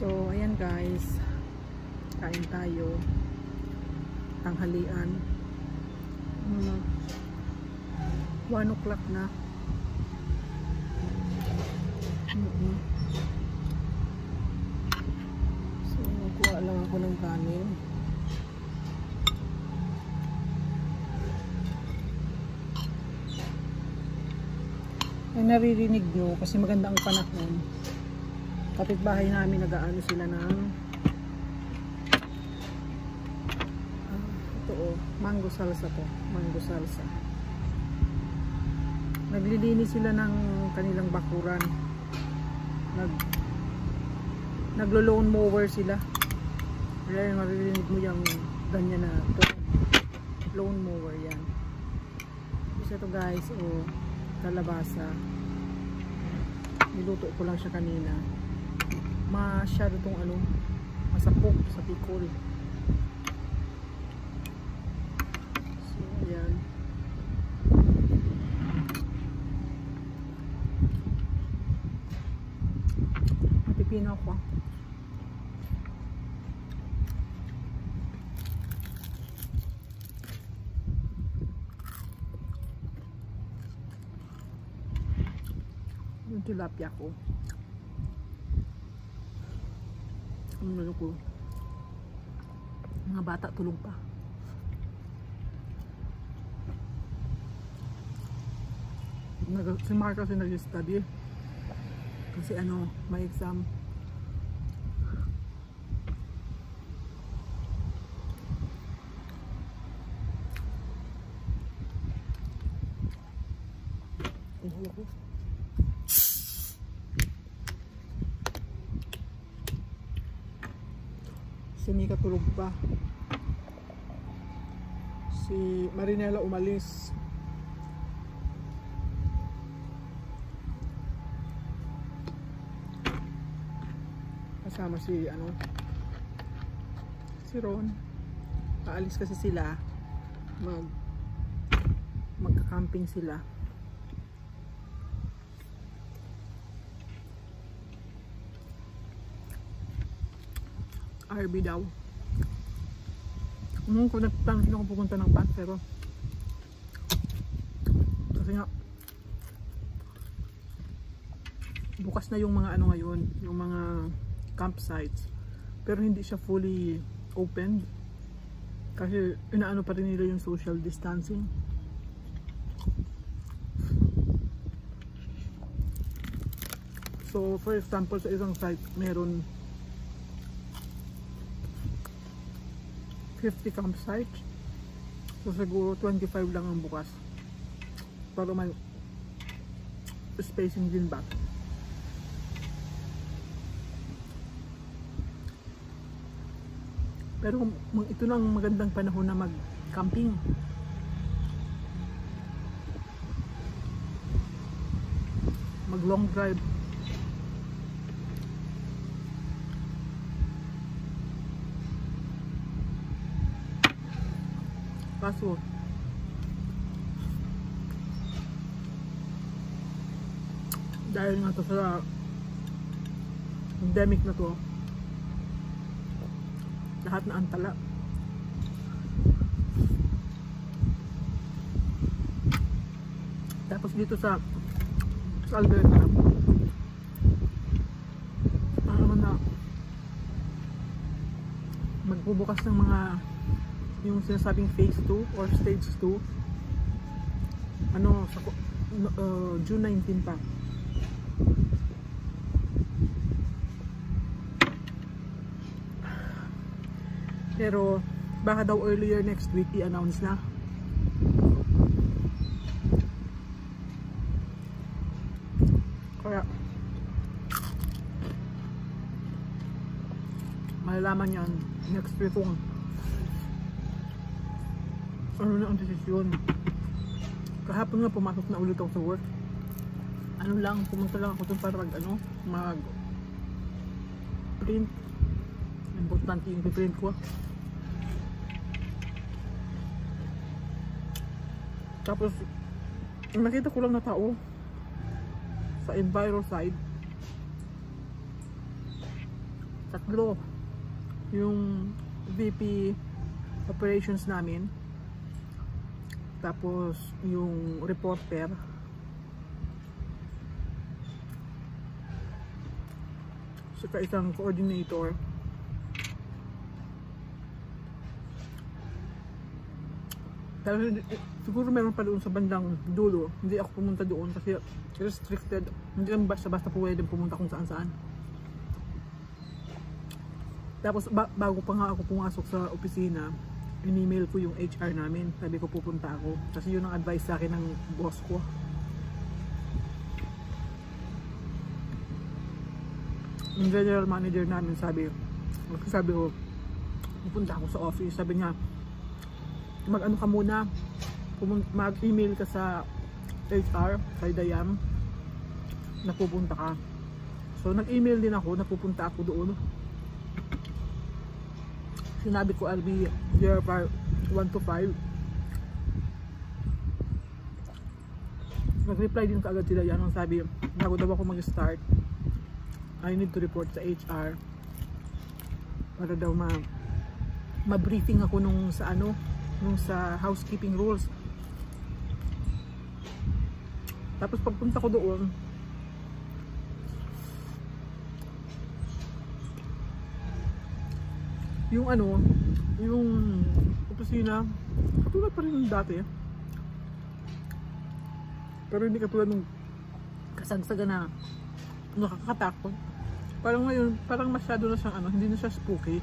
So, ayan guys. Kain tayo. Tanghalian. Ano na? 1 o'clock na. Mm-mm. So, kuha lang ako ng kanin. Ay naririnig nyo kasi maganda ang panahon. Kapitbahay namin nag-aano sila ng ah, ito oh, mango salsa to. Mango salsa. Naglilinis sila ng kanilang bakuran. Nag naglo-lawn mower sila. Kaya maririnig mo yung ganyan na to. Lawn mower yan. Kasi ito guys, oh, kalabasa. Niluto ko lang siya kanina. Masyado tong ano, masapok sa pikol. So, ayan. Mapipino ko. Yung tilapia ko. Ang ano ko. Mga bata tulong pa. Nag si Mark kasi nag-study. Kasi ano, may exam. Ang hula ko. Si Mika tulog pa. Si Marinela umalis. Kasama si ano si Ron. Paalis kasi sila mag magka-camping sila. RB daw. Ano ko nagplano sila kung pupunta ng bus pero kasi nga bukas na yung mga ano ngayon, yung mga campsites. Pero hindi siya fully open kasi inaano pa rin nila yung social distancing. So, for example, sa isang site, meron 50 campsites. So siguro 25 lang ang bukas. Para may spacing din ba. Pero ito na ang magandang panahon na mag-camping. Mag long drive. Kaso, dahil nga to sa pandemic na to, lahat na antala. Tapos dito sa sa Alberta, naman na magbubukas ng mga yung sinasabing phase 2 or stage 2 ano sa uh, June 19 pa. Pero baka daw earlier next week i-announce na. Kaya malalaman yan next week kung ano na ang desisyon? Kahapon nga pumasok na ulit ako sa work. Ano lang pumunta lang ako dun para mag ano mag print. Importante yung print ko tapos nakita ko lang na tao sa enviro side tatlo yung VP operations namin tapos yung reporter. Saka isang coordinator. Pero hindi- siguro meron pa doon sa bandang dulo. Hindi ako pumunta doon kasi restricted. Hindi lang basta basta pwede pumunta kung saan saan. Tapos ba- bago pa nga ako pumasok sa opisina in-email ko yung HR namin. Sabi ko pupunta ako. Kasi yun ang advice sa akin ng boss ko. Yung general manager namin sabi sabi ko pupunta ako sa office. Sabi niya mag ano ka muna. Mag-email ka sa HR kay Dayam na pupunta ka. So nag-email din ako na pupunta ako doon sinabi ko there by 1 to 5 nag-reply din kaagad sila yan ang sabi bago daw ako mag-start I need to report sa HR para daw ma ma-briefing ako nung sa ano nung sa housekeeping rules. Tapos pagpunta ko doon yung ano yung opisina katulad pa rin ng dati pero hindi katulad ng kasagsaga na nakakatakot parang ngayon parang masyado na siyang ano hindi na siya spooky.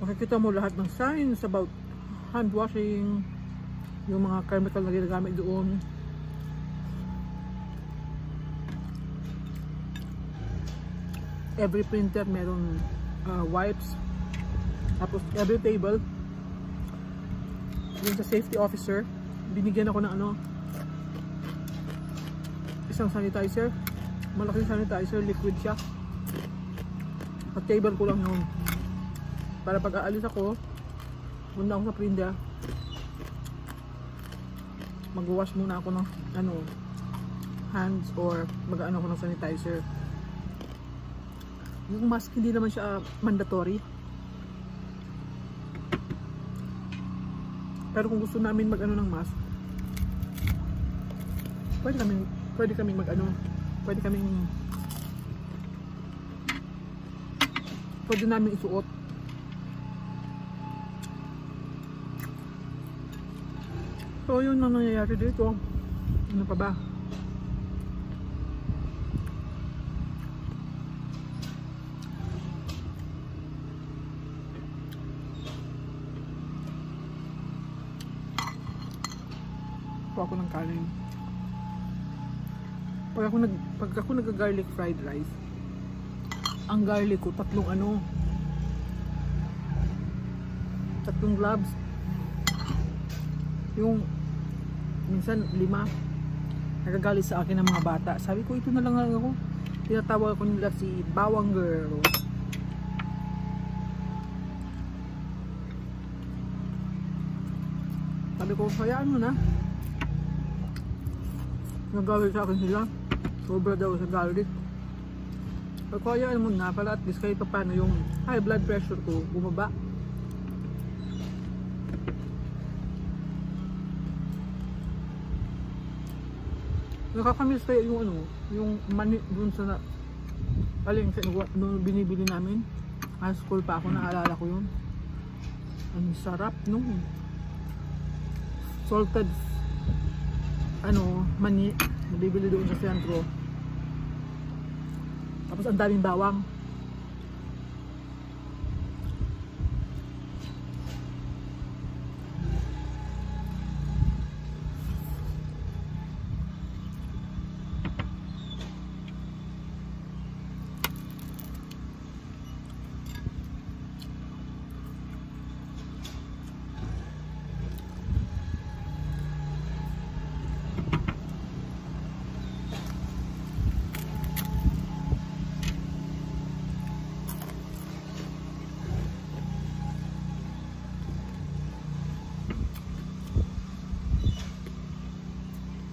Makikita mo lahat ng signs about hand washing yung mga chemical na ginagamit doon every printer meron uh, wipes tapos every table. Yung sa safety officer binigyan ako ng ano isang sanitizer. Malaking sanitizer liquid siya. At table ko lang yun. Para pag aalis ako muna ako sa printer. Mag-wash muna ako ng ano hands or mag-ano ako ng sanitizer yung mask hindi naman siya mandatory pero kung gusto namin mag-ano ng mask pwede kami pwede kaming mag-ano pwede kaming pwede namin isuot So yun ang nangyayari dito. Ano pa ba? Ako ng kanin. Pag ako nag pag ako nag-garlic fried rice, ang garlic ko tatlong ano tatlong gloves. Yung minsan lima nagagalit sa akin ng mga bata. Sabi ko ito na lang ako. Tinatawag ko nila si bawang girl. Sabi ko hayaan mo na nagalit sa akin sila sobra daw sa garlic hayaan mo na para at least kahit pa paano yung high blood pressure ko bumaba Nakakamiss kaya yung ano, yung mani dun sa na, alin sa nung binibili namin. High school pa ako, naalala ko yun. Ang sarap nung salted ano, mani nabibili doon sa sentro. Tapos ang daming bawang.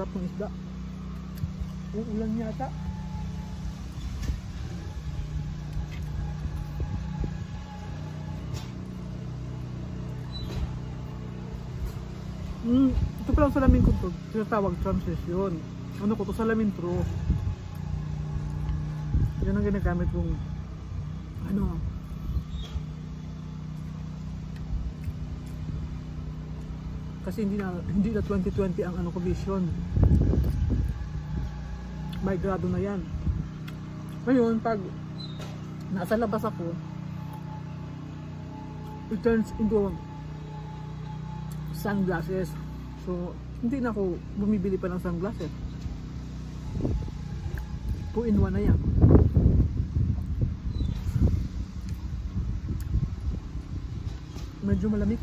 sarap ng isda uulan yata Mm, ito pala salamin ko to. Tinatawag transition. Ano ko to? Salamin pro. Yan ang ginagamit kong ano, kasi hindi na hindi na 2020 ang ano ko vision may grado na yan. Ngayon pag nasa labas ako it turns into sunglasses. So hindi na ako bumibili pa ng sunglasses. 2 in 1 na yan. Medyo malamig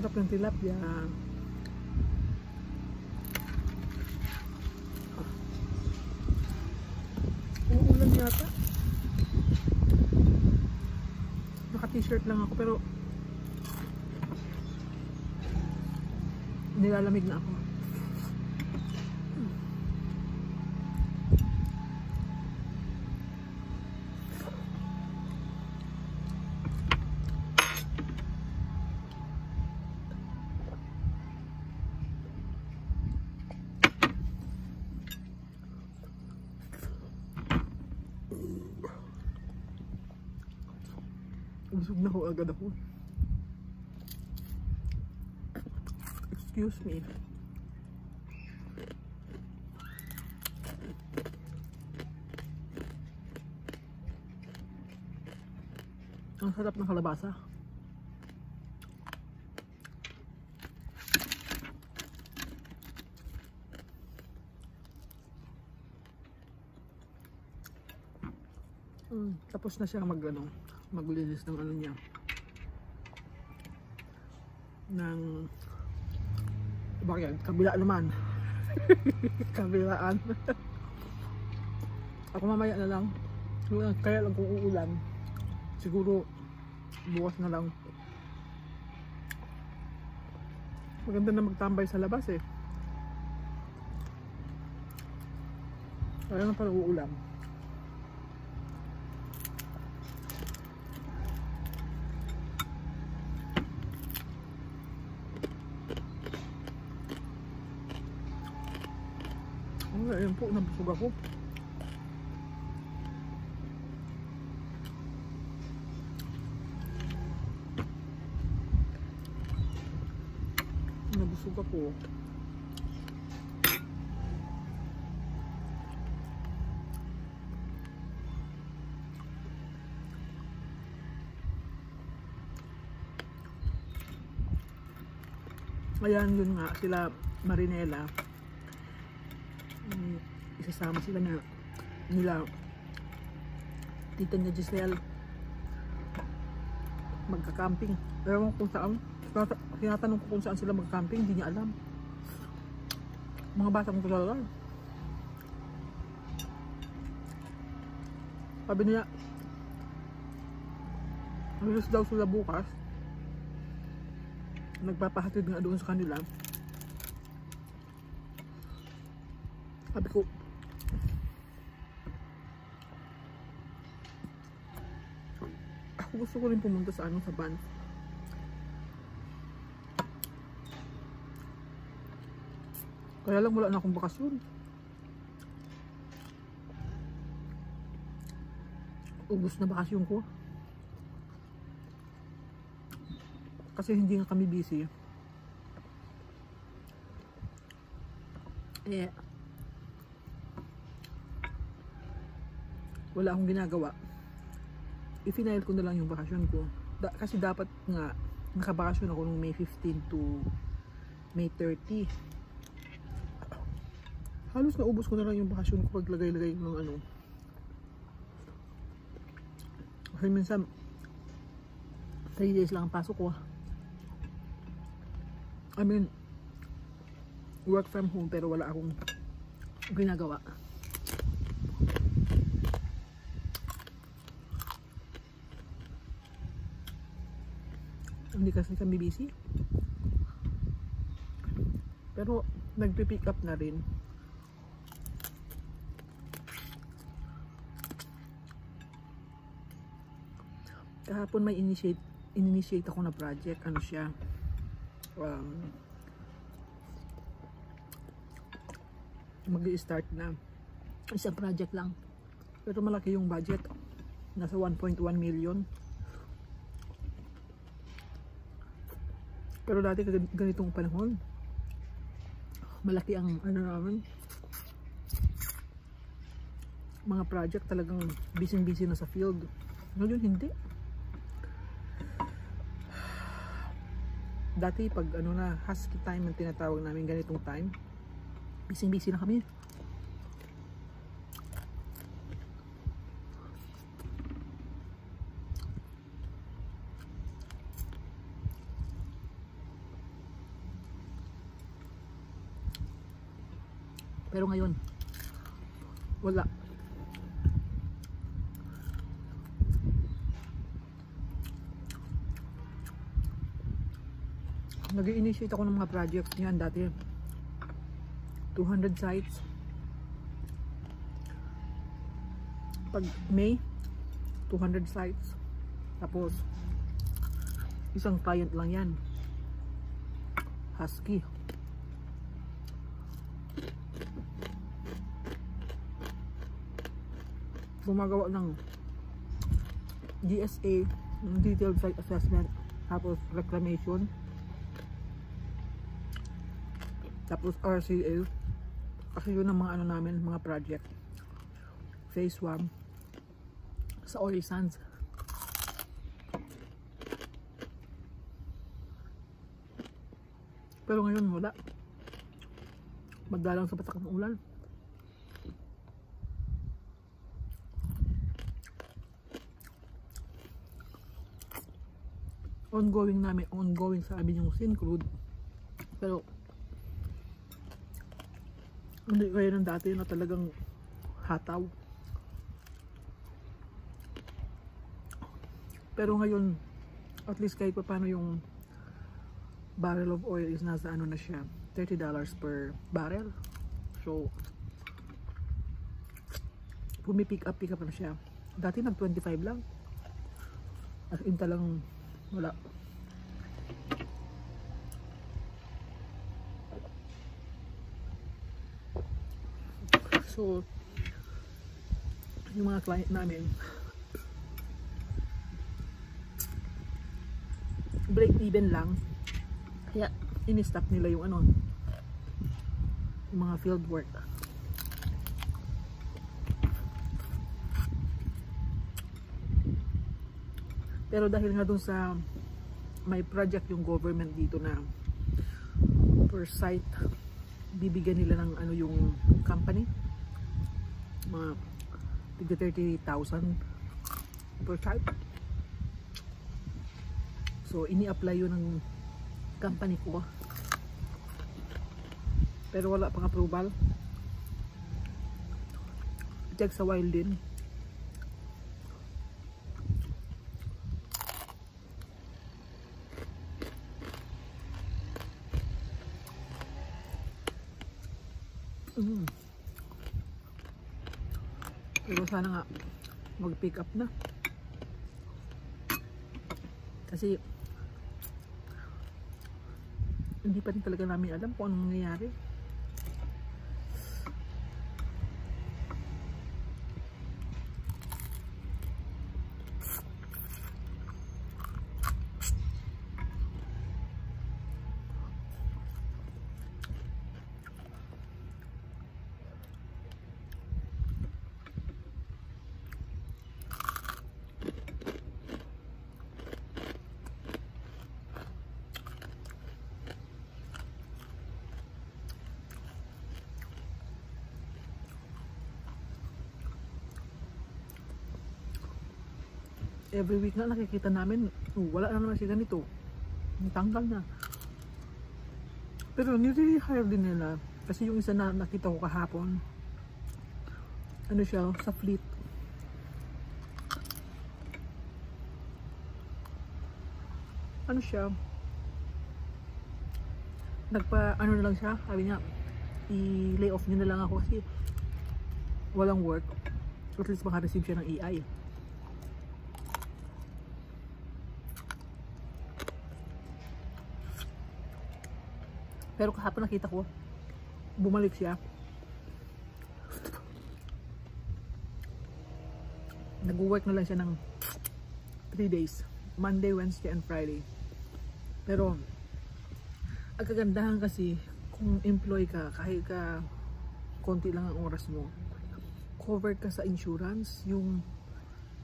sarap ng tilapia. Umuulan yata. Naka t-shirt lang ako pero nilalamig na ako Busog na ho agad ako. Excuse me. Ang sarap ng kalabasa. Mm, tapos na siya mag ano, maglinis ng ano niya. Ng bakit? Kabila naman. Kabilaan. Ako mamaya na lang. Kaya lang kung uulan. Siguro bukas na lang. Maganda na magtambay sa labas eh. Kaya lang pala uulan. Oh, ayun po, nabusog ako. Nabusog ako. Ayan, yun nga, sila Marinela isasama sila na nila tita niya Giselle. Magka-camping. Ewan kung saan. Tinata- tinatanong ko kung saan sila magka-camping hindi niya alam. Mga bata kong talaga sabi niya alis daw sila bukas. Nagpapahatid nga doon sa kanila. Sabi ko, gusto ko rin pumunta sa ano sa van. Kaya lang wala na akong bakasyon. Ubus na bakasyon ko. Kasi hindi nga kami busy. Eh, wala akong ginagawa i-final ko na lang yung bakasyon ko. Da kasi dapat nga nakabakasyon ako nung May 15 to May 30 halos naubos ko na lang yung bakasyon ko paglagay-lagay ng ano. Kasi minsan 3 days lang ang pasok ko I mean work from home pero wala akong ginagawa hindi kasi kami busy pero nagpipick up na rin kahapon may initiate ininitiate ako na project. Ano siya? Um, mag-start na. Isang project lang. Pero malaki yung budget. Nasa 1.1 million. Pero dati gan- ganitong panahon, malaki ang ano namin, mga project talagang busy-busy na sa field. Ngayon hindi. Dati pag ano na, husky time ang tinatawag namin ganitong time, busy-busy na kami. Pero ngayon, wala. Nag-initiate ako ng mga projects niyan dati. 200 sites. Pag May, 200 sites. Tapos, isang client lang yan. Husky. Gumagawa ng ng detailed site assessment tapos reclamation. Tapos RCA kasi yun ang mga ano namin mga project. Phase 1 sa oil sands. Pero ngayon wala. Madalang sa patak ng ulan ongoing namin, ongoing sa amin yung syncrude. Pero, hindi kaya ng dati na talagang hataw. Pero ngayon, at least kahit pa paano yung barrel of oil is nasa ano na siya, $30 per barrel. So, pumipick up, pick up na siya. Dati nag 25 lang. As in talang wala. So, yung mga client namin, break even lang. Kaya, in-stop nila yung ano, yung mga field work. Pero dahil nga dun sa may project yung government dito na per site bibigyan nila ng ano yung company. Mga tigda 30,000 per site. So ini-apply yun ng company ko. Pero wala pang approval. Check sa wild din Mm. Pero sana nga mag-pick up na. Kasi hindi pa rin talaga namin alam kung anong nangyayari. Every week na nakikita namin, oh, wala na naman siya ganito. Tanggal na. Pero nire-hire din nila. Kasi yung isa na nakita ko kahapon, ano siya, sa fleet. Ano siya, nagpa, ano na lang siya, sabi niya, i-lay off niya na lang ako kasi walang work. At least makareceive siya ng EI. Pero kahapon nakita ko, bumalik siya. Nag-work na lang siya ng 3 days. Monday, Wednesday, and Friday. Pero, ang kagandahan kasi, kung employee ka, kahit ka konti lang ang oras mo, covered ka sa insurance, yung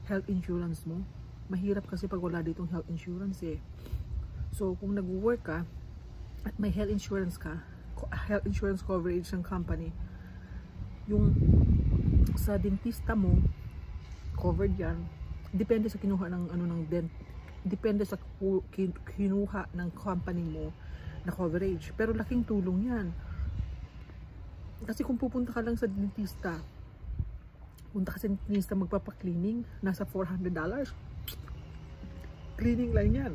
health insurance mo. Mahirap kasi pag wala ditong health insurance eh. So, kung nag-work ka, at may health insurance ka, health insurance coverage ng company, yung sa dentista mo, covered yan. Depende sa kinuha ng ano ng dent, depende sa kinuha ng company mo na coverage. Pero laking tulong yan. Kasi kung pupunta ka lang sa dentista, punta ka sa dentista magpapa-cleaning, nasa $400. Cleaning lang yan.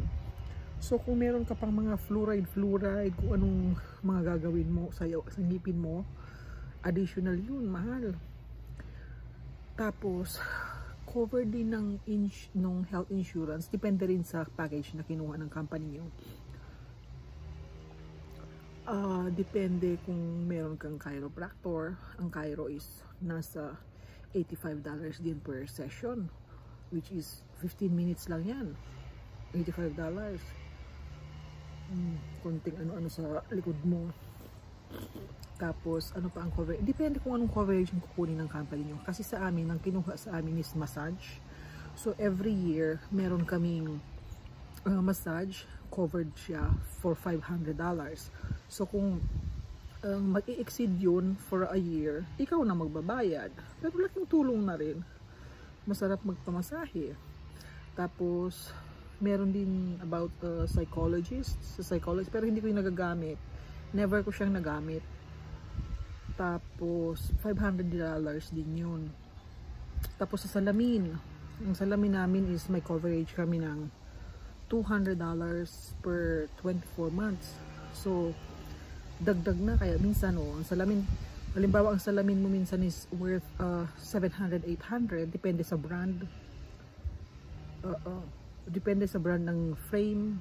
So kung meron ka pang mga fluoride, fluoride, kung anong mga gagawin mo sa, sa ngipin mo, additional yun, mahal. Tapos, cover din ng ins nung health insurance, depende rin sa package na kinuha ng company nyo. Uh, depende kung meron kang chiropractor. Ang chiro is nasa $85 din per session, which is 15 minutes lang yan. $85. Hmm, konting ano-ano sa likod mo. Tapos, ano pa ang coverage? Depende kung anong coverage yung kukunin ng company nyo. Kasi sa amin, ang kinuha sa amin is massage. So, every year, meron kaming uh, massage covered siya for $500. So, kung uh, mag-i-exceed yun for a year, ikaw na magbabayad. Pero laking tulong na rin. Masarap magpamasahe. Tapos, meron din about uh, psychologist, sa psychologist, pero hindi ko yung nagagamit. Never ko siyang nagamit tapos, $500 din yun. Tapos sa salamin, ang salamin namin is may coverage kami ng $200 per 24 months. So, dagdag na kaya minsan oh, ang salamin halimbawa ang salamin mo minsan is worth uh, 700 800 depende sa brand uh, uh, depende sa brand ng frame.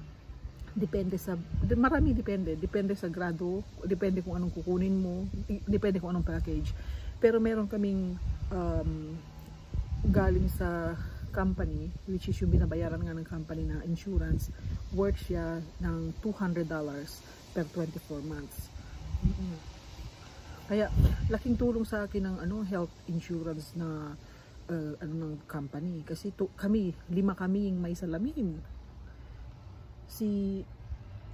Depende sa marami depende. Depende sa grado. Depende kung anong kukunin mo. Depende kung anong package. Pero meron kaming um, galing sa company which is yung binabayaran nga ng company na insurance worth siya ng $200 per 24 months. Kaya laking tulong sa akin ng ano health insurance na uh, ano ng company. Kasi to, kami lima kaming may salamin. Si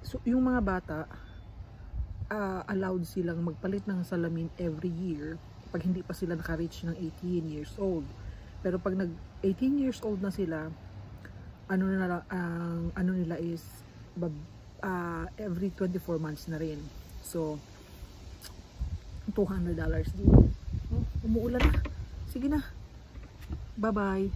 so, yung mga bata uh, allowed silang magpalit ng salamin every year pag hindi pa sila naka-reach ng 18 years old. Pero pag nag 18 years old na sila ano na ang uh, ano nila is uh, every 24 months na rin. So $200 din. Oh, umuulan na. Sige na Bye-bye.